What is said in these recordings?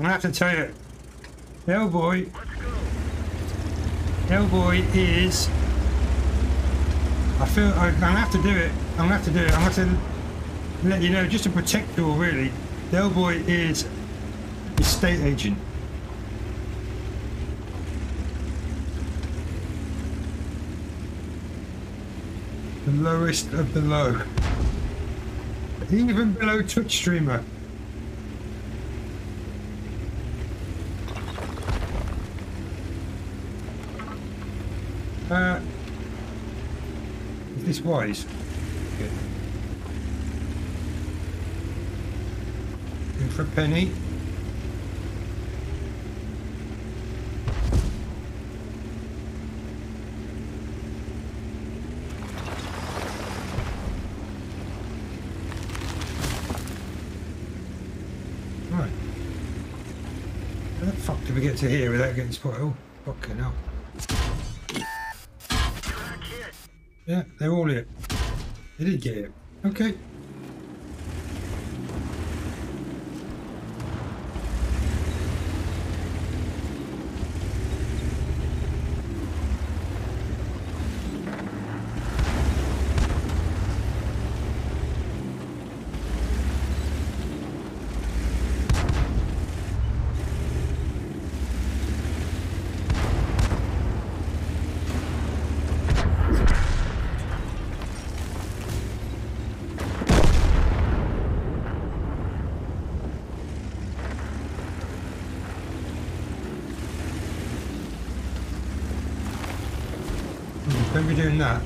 I have to tell you, Hellboy, Hellboy is. I feel I, I'm gonna have to do it. I'm gonna have to do it. I'm gonna have to let you know, just to protect you all, really. Hellboy is estate agent. The lowest of the low. Even below Twitch streamer. Uh, is this wise? Good. For a penny. Right. How the fuck did we get to here without getting spoiled? Fucking hell. Yeah, they're all here. They did get it. Okay. Don't be doing that.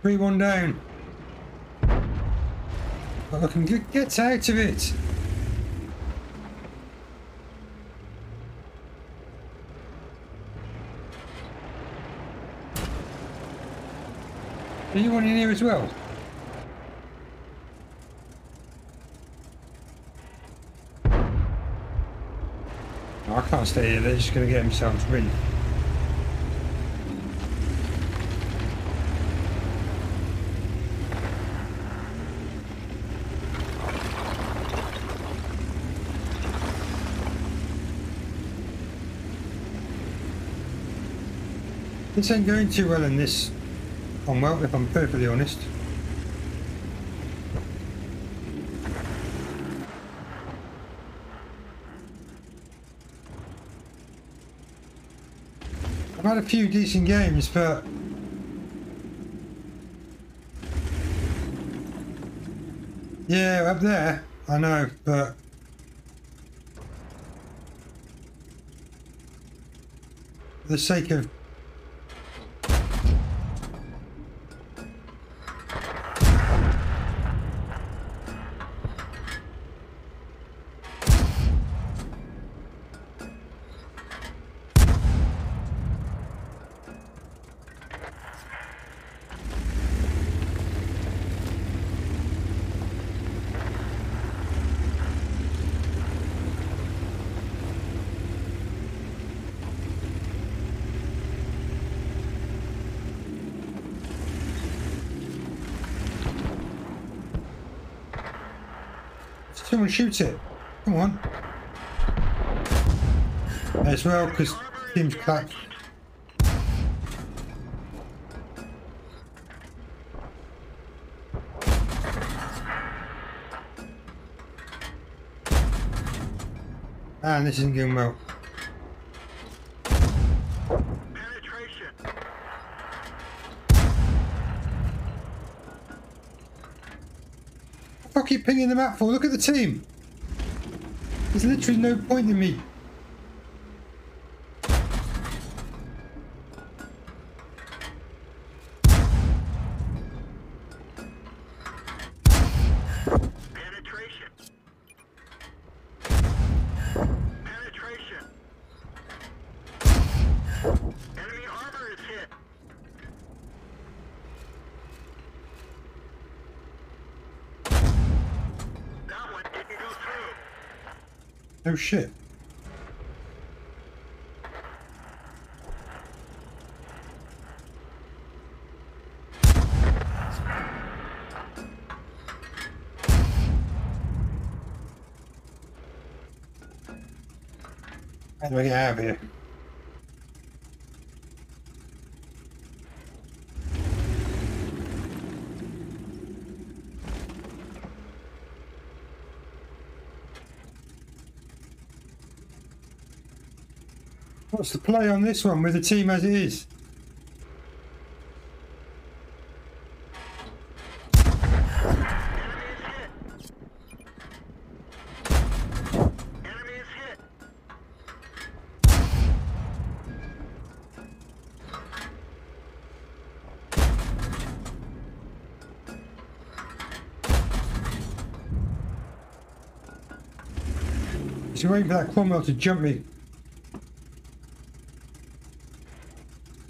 Three one down. But I can get out of it. Are you one in here as well? No, I can't stay here. They're just going to get themselves rid. This ain't going too well in this on well, if I'm perfectly honest. I've had a few decent games, but yeah, up there, I know, but for the sake of Someone shoots it. Come on. As well, because team's clapped. And ah, this isn't going well. Fuck pinging them out for? Look at the team. There's literally no point in me. Oh shit. How do out of here? What's the play on this one with the team as it is? He's waiting for that Cromwell to jump me.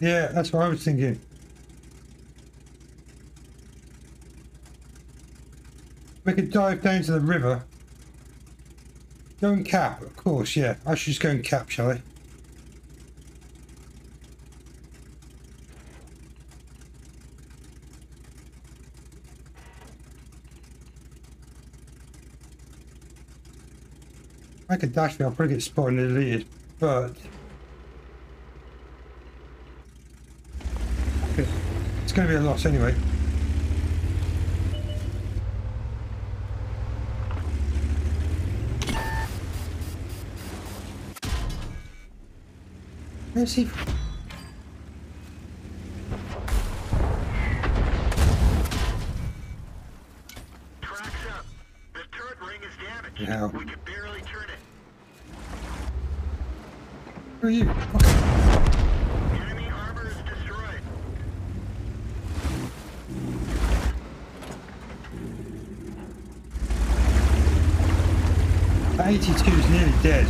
Yeah, that's what I was thinking. We could dive down to the river. Go and cap, of course, yeah. I should just go and cap, shall I? I could dash me, I'll probably get spotted and deleted, but... It's going to be a loss anyway. Where's he? Tracks up. The turret ring is damaged. Yeah. We can barely turn it. Where are you? Okay. Enemy armor is destroyed. That 82 is nearly dead.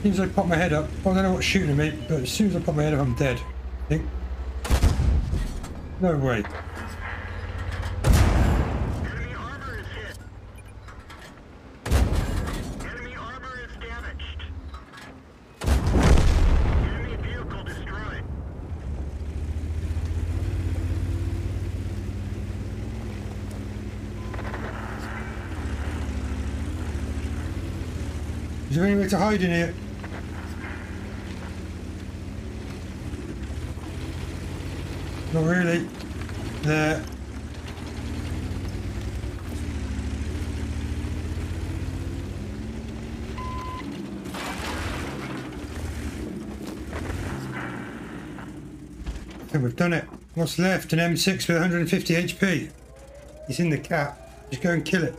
As soon as I pop my head up, I don't know what's shooting at me, but as soon as I pop my head up, I'm dead. I think. No way. Enemy armor is hit. Enemy armor is damaged. Enemy vehicle destroyed. Is there anywhere to hide in here? Not really. There. I we've done it. What's left? An M6 with 150 HP. He's in the cap. Just go and kill it.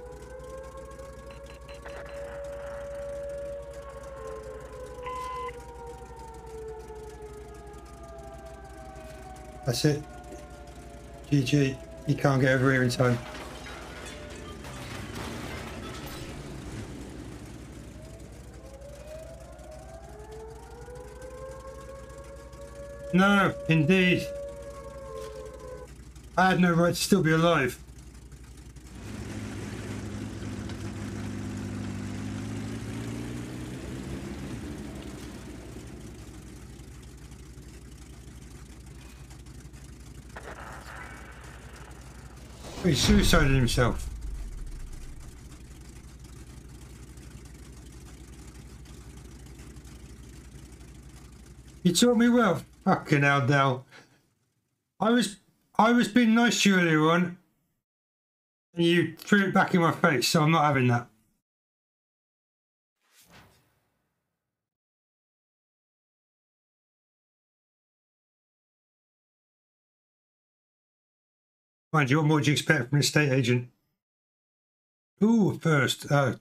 That's it. GG. He can't get over here in time. No, indeed. I had no right to still be alive. He suicided himself. You taught me well. Fucking hell, Dell. I was I was being nice to you earlier on, and you threw it back in my face, so I'm not having that. Mind you, what more do you expect from an estate agent? Ooh, first. Uh,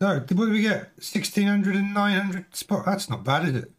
So, what did we get? 1600 and 900 spot. That's not bad, is it?